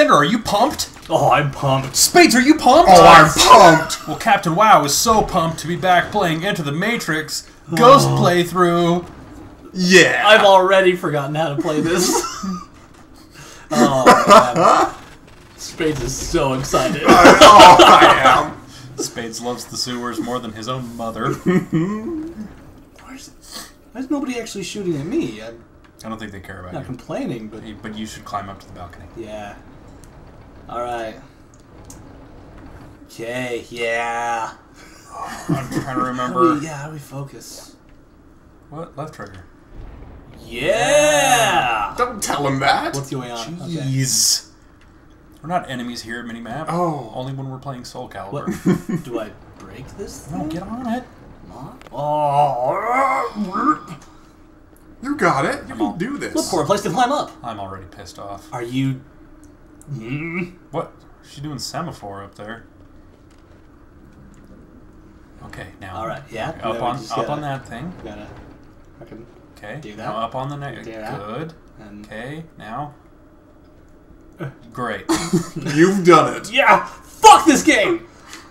Ascender, are you pumped? Oh, I'm pumped. Spades, are you pumped? Oh, I'm pumped! Well, Captain WoW is so pumped to be back playing Enter the Matrix oh. Ghost Oh. playthrough. Yeah. I've already forgotten how to play this. oh, man. Spades is so excited. oh, I am. Spades loves the sewers more than his own mother. Where's, why's nobody actually shooting at me? I'm I don't think they care about not you. complaining, but But you should climb up to the balcony. yeah. All right. Okay. Yeah. I'm trying to How remember. we, yeah. How we focus? What? Left trigger. Yeah. Don't tell him that. What's going on? Okay. Jeez. We're not enemies here at minimap. Oh. Only when we're playing Soul Calibur. Do I break this? No, thing? get on it. Oh. You got it. You I'm can all- do this. Look for a place to climb up. I'm already pissed off. Are you? Hmm? What? She's doing semaphore up there. Okay, now. All right. Yeah. Up on up gotta- on that thing. Gotta. Fucking. Okay. Do that. Now up on the neck. Do. Good. And Okay. Now. Great. You've done it. yeah. Fuck this game.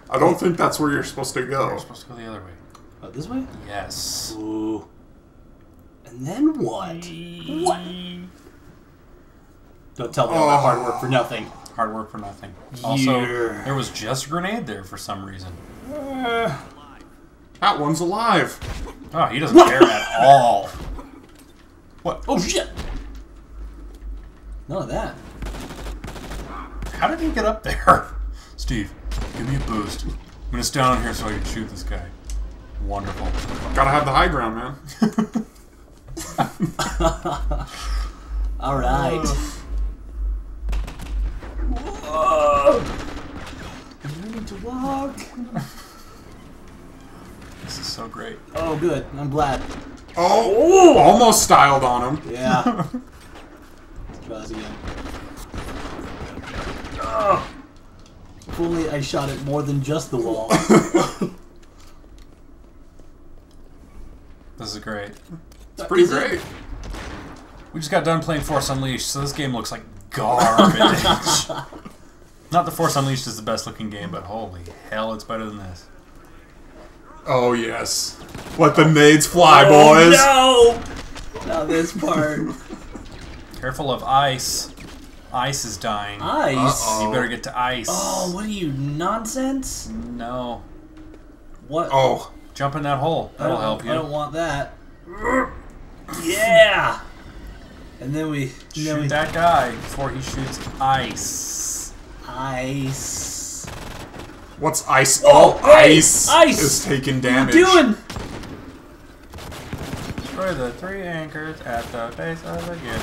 I don't think that's where you're supposed to We're go. supposed to go the other way. Oh, this way. Yes. Ooh. And then what? What? Don't tell me all that hard work for nothing. Hard work for nothing. Also, Yeah. there was just a grenade there for some reason. Eh. That one's alive. Oh, he doesn't care at all. What? Oh shit! None of that. How did he get up there? Steve, give me a boost. I'm gonna stay down here so I can shoot this guy. Wonderful. Gotta have the high ground, man. All right. I'm learning to walk. This is so great. Oh, good. I'm glad. Oh, almost styled on him. Yeah. Let's try this again. Ugh. If only I shot it more than just the wall. This is great. It's uh, pretty Is it? great. We just got done playing Force Unleashed, so this game looks like garbage. Not the Force Unleashed is the best looking game, but holy hell, it's better than this. Oh yes. Let the nades fly, oh, boys. Oh, no! Not this part. Careful of ice. Ice is dying. Ice. Uh-oh. You better get to ice. Oh, what are you nonsense? No. What? Oh, Jump in that hole. That'll help you. I don't want that. Yeah. And then we, and then Shoot we that guy before he shoots ice. Ice. what's ice? Oh, Oh, ice, ice. is taking damage. What damage. are you doing? Destroy the three anchors at the base of the gear.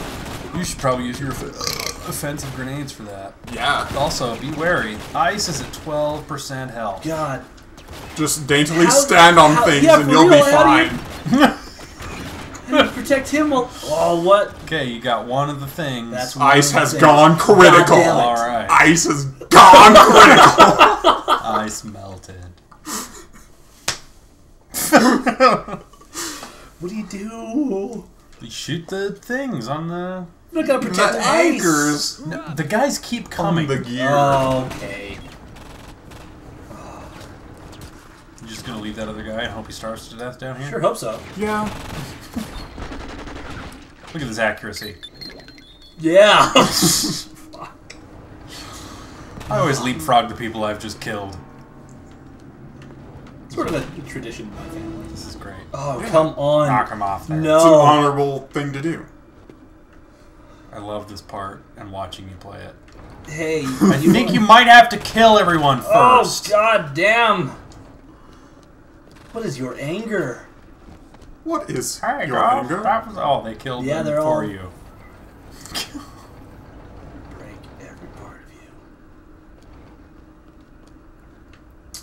You should probably use your offensive grenades for that. Yeah, Also, be wary. Ice is at 12% health. God. just daintily How- stand on how- things yeah, and you'll real, be how do you- fine. How do protect him while. Oh, what? Okay, you got one of the things. That's one Ice of the has things. gone critical. God damn it. Alright. Ice has gone critical. Ice melted. What do you do? You shoot the things on the. I gotta the protect the ice. anchors No, the guys keep on coming. the gear. Okay. You're just gonna leave that other guy and hope he starves to death down here? Sure hope so. yeah. Look at this accuracy. Yeah. I always leapfrog the people I've just killed. sort of a tradition in my family. This is great. Oh, come on. Knock him off there. No. It's an honorable thing to do. I love this part and watching you play it. Hey. I think you might have to kill everyone Oh, first. god damn. What is your anger? What is Hey, your girl, anger? that was oh, they killed Yeah, them they're for all- you. Break every part of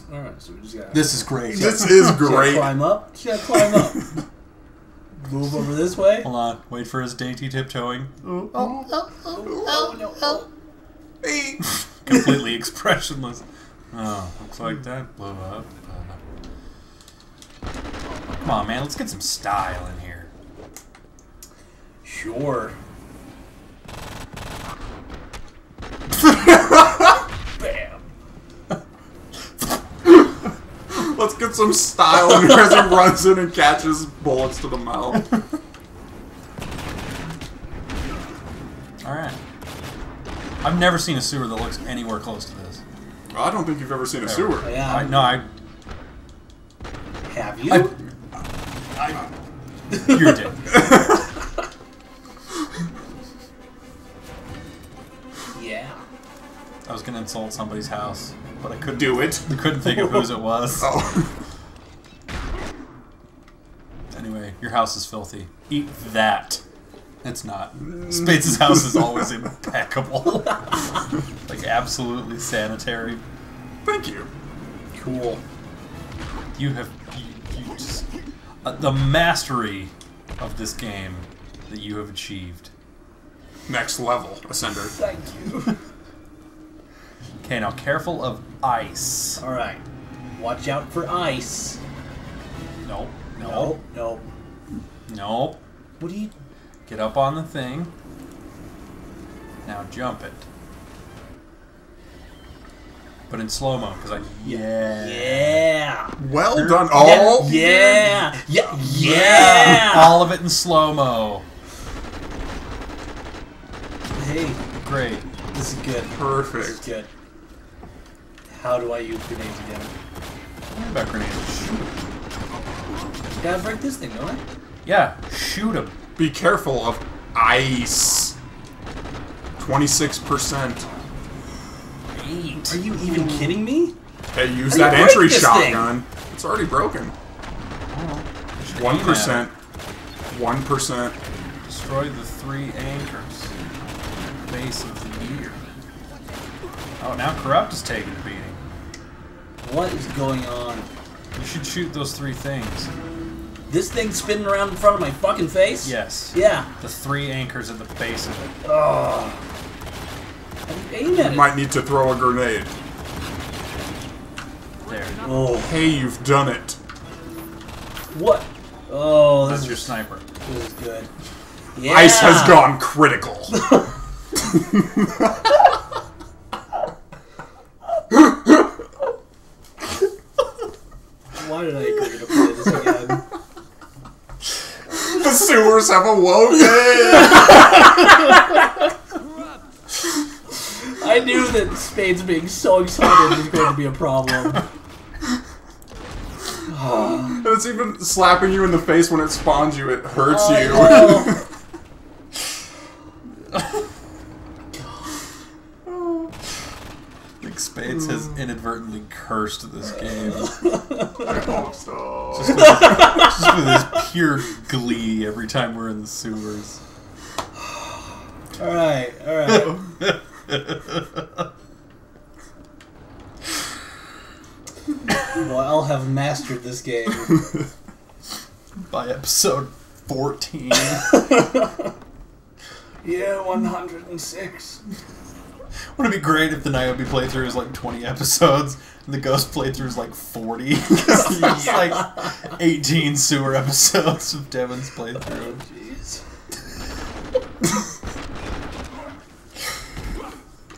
you. Alright, so we just gotta. This is great. This is Just gotta great. climb up. Just gotta climb up. Move over this way. Hold on, wait for his dainty tiptoeing. Oh, no. Oh. Hey. Completely expressionless. Oh, looks like that blew up. Uh, Come on, man. Let's get some style in here. Sure. Bam. Let's get some style in here as he runs in and catches bullets to the mouth. Alright. I've never seen a sewer that looks anywhere close to this. I don't think you've ever seen a sewer. Yeah. I, no, I... Have you? I, You're dick. yeah. I was gonna insult somebody's house, but I couldn't. Do it. I couldn't think of whose it was. Oh. Anyway, your house is filthy. Eat that. It's not. Mm. Spades' house is always impeccable. like absolutely sanitary. Thank you. Cool. You have you, you just uh, the mastery of this game that you have achieved. Next level, Ascender. Thank you. Okay, now careful of ice. All right. Watch out for ice. Nope. Nope. Nope. Nope. What do you? Get up on the thing. Now jump it. But in slow mo, because I yeah Yeah. Well done. Oh. Yeah. Yeah. Yeah. all of it in slow mo. Hey, Great. this is good. Perfect. This is Perfect. good. How do I use grenades again? What about grenades? Shoot. Gotta break this thing, don't I? Yeah, shoot him. Be careful of ice. 26%. Are you even kidding me? Hey, use How that entry this shotgun. It's already broken. One aim at percent. it. One percent. Destroy the three anchors. Base of the year. Oh, now corrupt is taking a beating. What is going on? You should shoot those three things. This thing's spinning around in front of my fucking face? Yes. Yeah. The three anchors at the base of it. Oh. How you aim at it? Might need to throw a grenade. There. Oh. Hey, you've done it. What? Oh, this That's your sniper. this is good. Yeah. Ice has gone critical. Why did I agree to play this again? the sewers have awoken. I knew that Spades being so excited is going to be a problem. and it's even slapping you in the face when it spawns you. It hurts I you. know. I think Spades has inadvertently cursed this game. I hope so. Just with his pure glee every time we're in the sewers. Alright, alright. well, I'll have mastered this game. By episode 14. Yeah, 106. Wouldn't it be great if the Niobe playthrough is like 20 episodes and the Ghost playthrough is like 40? Because there's like 18 sewer episodes of Devin's playthrough. Oh, jeez.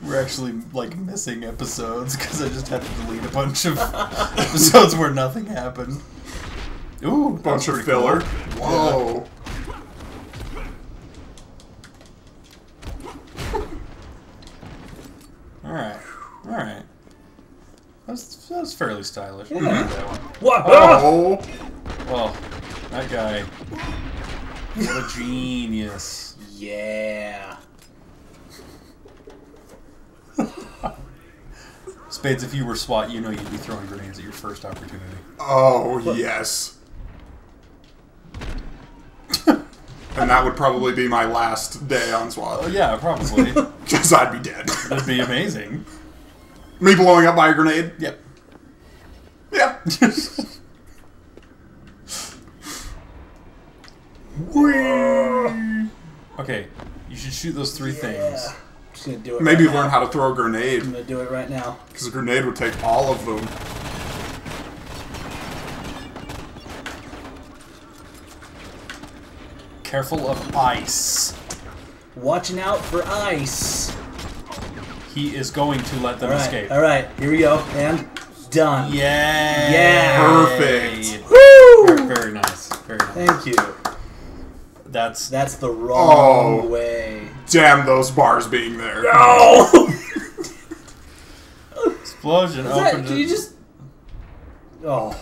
We're actually like missing episodes because I just had to delete a bunch of episodes where nothing happened. Ooh, Bunch of filler. cool. Whoa. Alright, alright. That's, that's fairly stylish. Mm-hmm. Yeah. That one. What? Oh. Ah! Well, that guy. What a genius. Yeah. Spades, if you were SWAT, you know you'd be throwing grenades at your first opportunity. Oh, yes. and that would probably be my last day on SWAT. Oh, yeah, probably. Because I'd be dead. That'd be amazing. Me blowing up by a grenade? Yep. Yeah. Okay, you should shoot those three Yeah. things. I'm just gonna do it. Maybe right learn now. how to throw a grenade. I'm gonna do it right now. Because a grenade would take all of them. Careful of ice. Watching out for ice. He is going to let them All right, escape. all right. Here we go. And Done. Yeah. Yeah. Perfect. Woo! Very, very nice. Very nice. Thank you. That's That's the oh. wrong Oh. way. Damn those bars being there. No! explosion. Is opened can it. you just? Oh,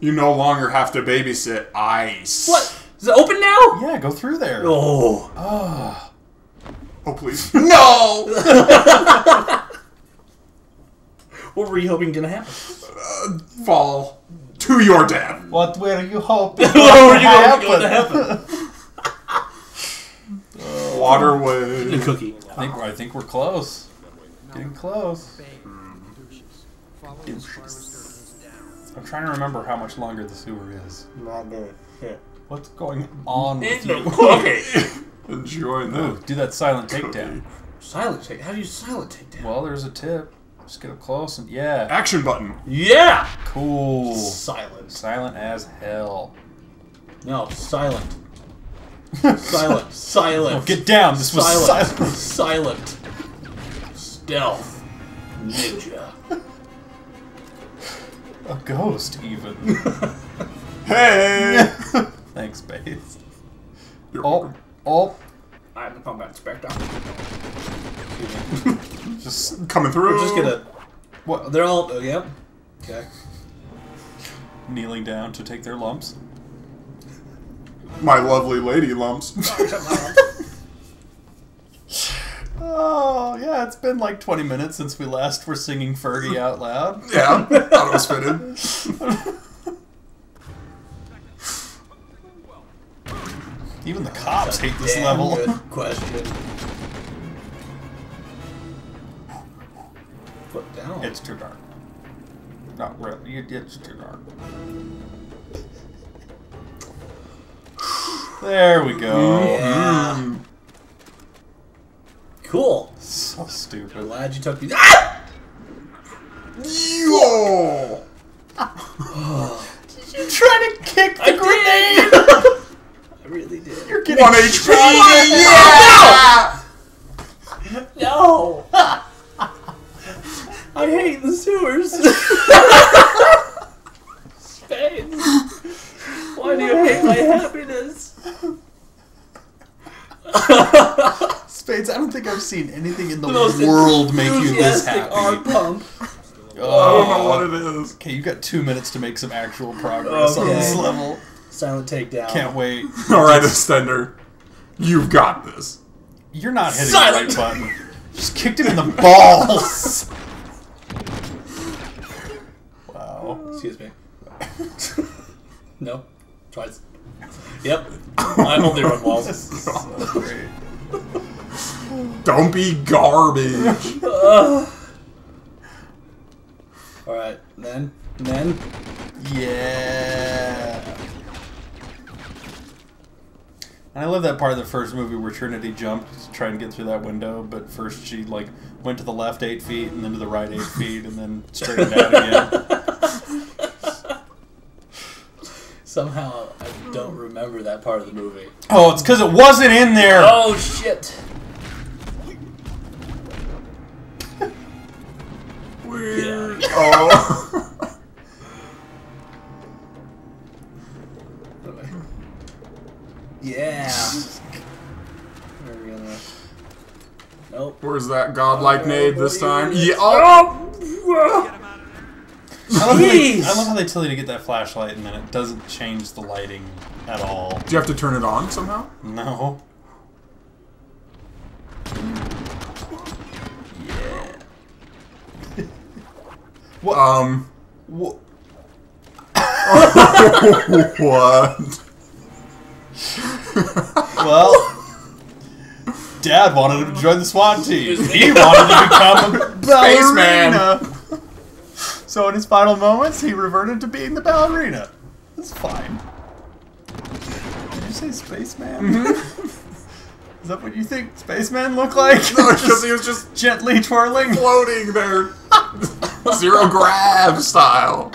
You no longer have to babysit ice. what? Is it open now? Yeah, go through there. Oh, Oh. Oh please. no. what were you hoping gonna happen? Uh, fall to your death. What were you hoping? What were you hoping to happen? Waterway. The cookie. I think, I think we're close. Getting close. I'm trying to remember how much longer the sewer is. Not good. Yeah. What's going on with you? Enjoy Enjoying Ooh, that. do that silent takedown. Silent take. How do you silent take down? Well, there's a tip. Just get up close and yeah, Action button. Yeah. cool. Silent. Silent as hell. No, silent. Silent. Silent. Oh, get down. This was silent. silent. Silent. Stealth. Ninja. A ghost, even. Hey. Thanks, Bates. You're Oh, welcome. oh, I'm the combat inspector. just Coming through. We're just gonna. what? They're all. Oh, yep. Okay. Kneeling down to take their lumps. My lovely lady lumps. Oh yeah, it's been like 20 minutes since we last were singing Fergie out loud. yeah, thought it was fitted. Even the cops hate this Damn level. Good question. Foot down. It's too dark. Not really. It's too dark. There we go. yeah. Mm. Cool. So stupid. Glad you took these. Ah! Yo! You try to kick the I grenade? did. I really did. You're getting One HP. Yeah! No. I hate the sewers. Spades. Why do you hate my happiness? Spades. I don't think I've seen anything in the, The most world make you this enthusiastic art happy. pump. Oh, oh. I don't know what Oh. it is. Okay, you got two minutes to make some actual progress oh, on Okay. this level. Silent takedown. Can't wait. Alright, Ascender. You've got this. You're not hitting Silent. the right button. Just kicked him in the balls. wow. Excuse me. no. Twice. Yep. I only run walls. This is so great. Don't be garbage. Alright, then. Then. Yeah. And I love that part of the first movie where Trinity jumped to try and get through that window, but first she like went to the left eight feet and then to the right eight feet and then straightened out again. Somehow I don't remember that part of the movie. Oh, it's because it wasn't in there. Oh shit! Weird. Oh. Yeah. We're gonna. Nope. Where's that godlike nade this time? What are you- Yeah. Oh. oh. I love, how they, I love how they tell you to get that flashlight and then it doesn't change the lighting at all. Do you have to turn it on somehow? No. Yeah. What? Um. Wha- what? Well, Dad wanted him to join the SWAT team. He wanted to become a Spaceman. Ballerina. So in his final moments, he reverted to being the ballerina. That's fine. Did you say spaceman? Mm-hmm. Is that what you think spacemen look like? No, it's because he was just gently twirling. floating there. Zero grav style.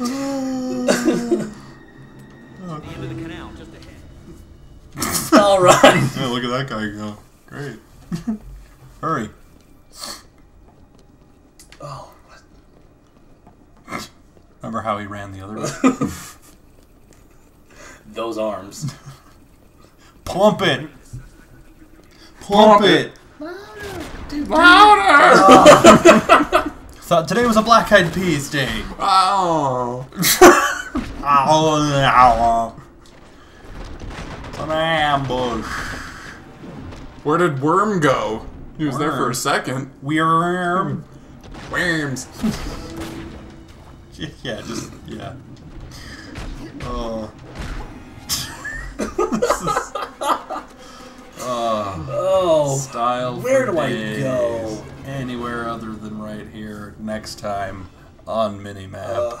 Alright. Oh, look at that guy go. Great. Hurry. Oh, what? Remember how he ran the other way. Those arms. Pump it. Pump, Pump it. it. Louder! Thought today was a black eyed peas day. oh. Ow, ow. It's an ambush. Where did Worm go? He was there for a second. We're Worms. yeah, just yeah. Oh. this is oh, Oh. style. Where do I go? Anywhere other than right here. Next time on Minimap. Uh,